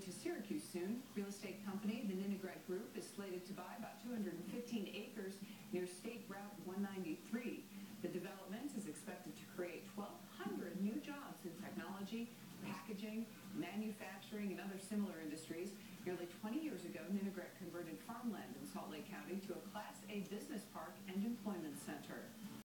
to Syracuse soon. Real estate company, the Ninigret Group, is slated to buy about 215 acres near State Route 193. The development is expected to create 1,200 new jobs in technology, packaging, manufacturing, and other similar industries. Nearly 20 years ago, Ninigret converted farmland in Salt Lake County to a Class A business.